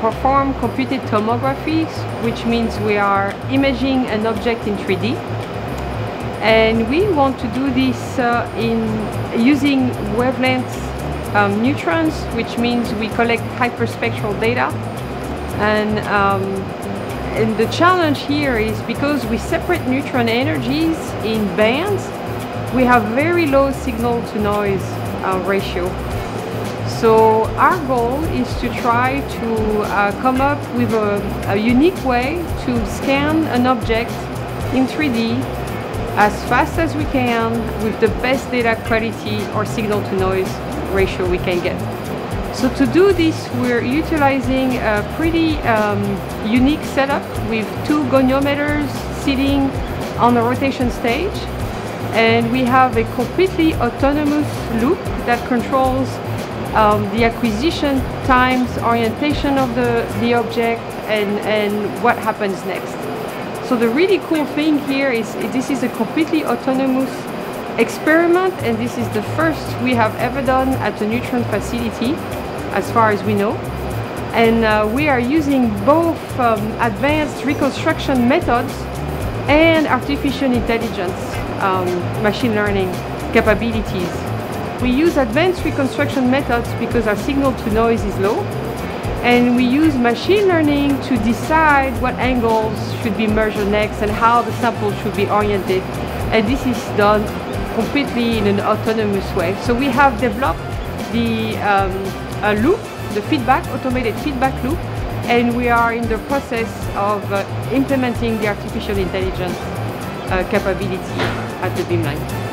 perform computed tomography, which means we are imaging an object in 3D. And we want to do this uh, in using wavelength um, neutrons, which means we collect hyperspectral data. And, um, and the challenge here is because we separate neutron energies in bands, we have very low signal to noise uh, ratio. So our goal is to try to uh, come up with a, a, unique way to scan an object in 3D as fast as we can with the best data quality or signal to noise ratio we can get. So to do this we're utilizing a pretty um, unique setup with two goniometers sitting on the rotation stage and we have a completely autonomous loop that controls um, the acquisition times, orientation of the, the object, and, and what happens next. So the really cool thing here is this is a completely autonomous experiment and this is the first we have ever done at the Neutron facility as far as we know. And uh, we are using both um, advanced reconstruction methods and artificial intelligence um, machine learning capabilities we use advanced reconstruction methods because our signal to noise is low and we use machine learning to decide what angles should be measured next and how the sample should be oriented and this is done completely in an autonomous way. So we have developed the um, loop, the feedback, automated feedback loop and we are in the process of uh, implementing the artificial intelligence uh, capability at the beamline.